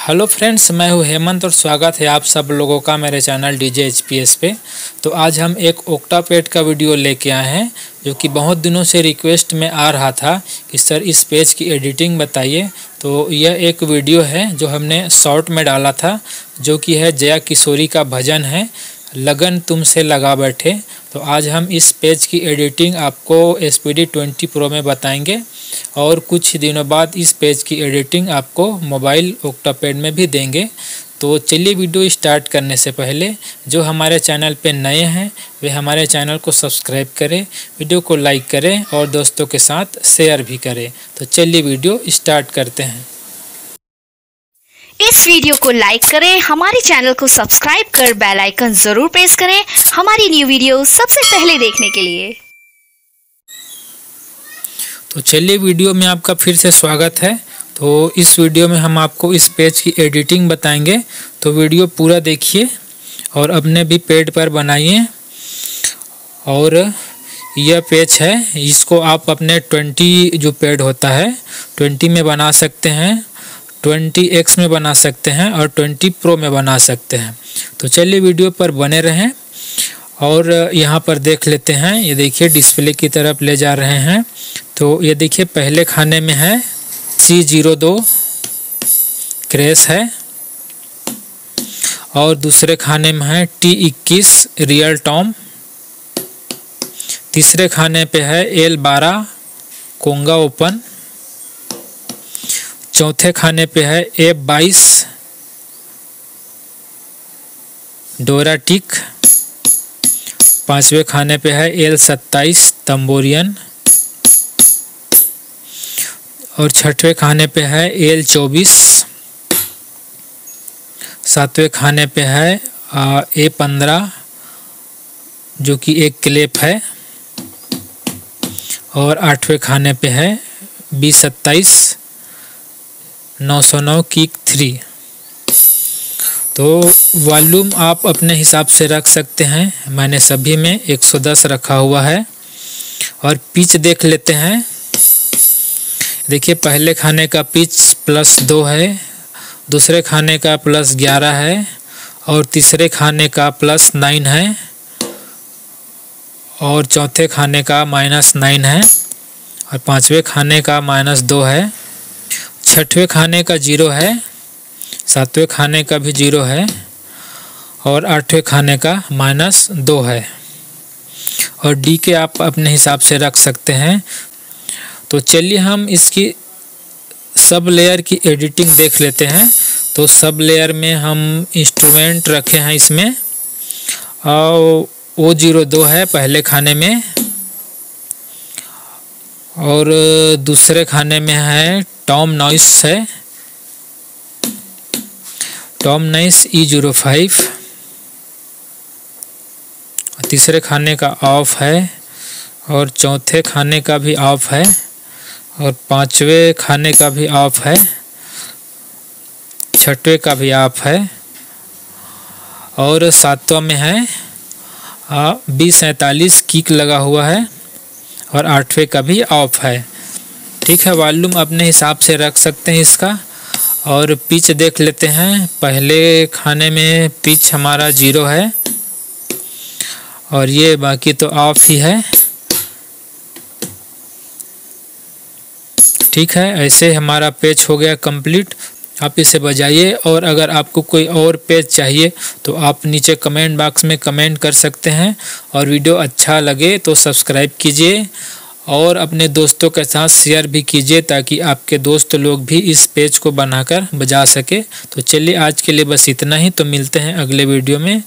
Hello friends मैं हूँ हेमंत और स्वागत है आप सब लोगों का मेरे channel D J H P S पे। तो आज हम एक ओक्टा पेड का वीडियो लेके आए हैं, जो कि बहुत दिनों से रिक्वेस्ट में आ रहा था कि सर इस पेज की एडिटिंग बताइए। तो यह एक वीडियो है जो हमने शॉर्ट में डाला था, जो कि है जया किशोरी का भजन है। लगन तुमसे लगा बैठे। तो आज हम इस पेज की एडिटिंग आपको S P D twenty pro में बताएँगे। और कुछ दिनों बाद इस पेज की एडिटिंग आपको मोबाइल ओक्टापेड में भी देंगे। तो चलिए वीडियो स्टार्ट करने से पहले, जो हमारे चैनल पे नए हैं, वे हमारे चैनल को सब्सक्राइब करें, वीडियो को लाइक करें और दोस्तों के साथ शेयर भी करें। तो चलिए वीडियो स्टार्ट करते हैं। इस वीडियो को लाइक करें, हमारे चैनल को सब्सक्राइब कर बेल आइकन ज़रूर प्रेस करें हमारी न्यू वीडियो सबसे पहले देखने के लिए। तो चलिए वीडियो में आपका फिर से स्वागत है। तो इस वीडियो में हम आपको इस पेज की एडिटिंग बताएँगे। तो वीडियो पूरा देखिए और अपने भी पेड पर बनाइए। और यह पेज है, इसको आप अपने ट्वेंटी जो पेड होता है, ट्वेंटी में बना सकते हैं। ट्वेंटी एक्स में बना सकते हैं और ट्वेंटी प्रो में बना सकते हैं। तो चलिए वीडियो पर बने रहें और यहाँ पर देख लेते हैं। ये देखिए, डिस्प्ले की तरफ़ ले जा रहे हैं। तो ये देखिए, पहले खाने में है सी ज़ीरो दो क्रेस है। और दूसरे खाने में है टी इक्कीस, रियल टॉम। तीसरे खाने पे है एल बारह, कोंगा ओपन। चौथे खाने पे है ए बाईस, डोरा टिक। पाँचवें खाने पे है एल सत्ताईस, तंबोरियन। और छठवें खाने पे है एल चौबीस। सातवें खाने पे है ए पंद्रह, जो कि एक क्लेप है। और आठवें खाने पे है बी सत्ताईस। नौ सौ नौ किक थ्री। तो वॉल्यूम आप अपने हिसाब से रख सकते हैं। मैंने सभी में 110 रखा हुआ है। और पिच देख लेते हैं। देखिए, पहले खाने का पिच प्लस दो है, दूसरे खाने का प्लस ग्यारह है, और तीसरे खाने का प्लस नाइन है, और चौथे खाने का माइनस नाइन है, और पाँचवें खाने का माइनस दो है। छठवें खाने का ज़ीरो है, सातवें खाने का भी ज़ीरो है और आठवें खाने का माइनस दो है। और डी के आप अपने हिसाब से रख सकते हैं। तो चलिए हम इसकी सब लेयर की एडिटिंग देख लेते हैं। तो सब लेयर में हम इंस्ट्रूमेंट रखे हैं इसमें। और ओ ज़ीरो दो है पहले खाने में। और दूसरे खाने में है टॉम नॉइस है। Tom nice E zero five. तीसरे खाने का ऑफ़ है और चौथे खाने का भी ऑफ़ है और पांचवे खाने का भी ऑफ़ है। छठवे का भी ऑफ़ है। और सातवा में है। बी सैतालीस किक लगा हुआ है और आठवें का भी ऑफ़ है। ठीक है वॉल्यूम अपने हिसाब से रख सकते हैं इसका। और पिच देख लेते हैं। पहले खाने में पिच हमारा ज़ीरो है। और ये बाकी तो ऑफ़ ही है। ठीक है, ऐसे हमारा पेज हो गया कंप्लीट। आप इसे बजाइए और अगर आपको कोई और पेज चाहिए तो आप नीचे कमेंट बॉक्स में कमेंट कर सकते हैं। और वीडियो अच्छा लगे तो सब्सक्राइब कीजिए। और अपने दोस्तों के साथ शेयर भी कीजिए ताकि आपके दोस्त लोग भी इस पेज को बनाकर बजा सके। तो चलिए आज के लिए बस इतना ही। तो मिलते हैं अगले वीडियो में।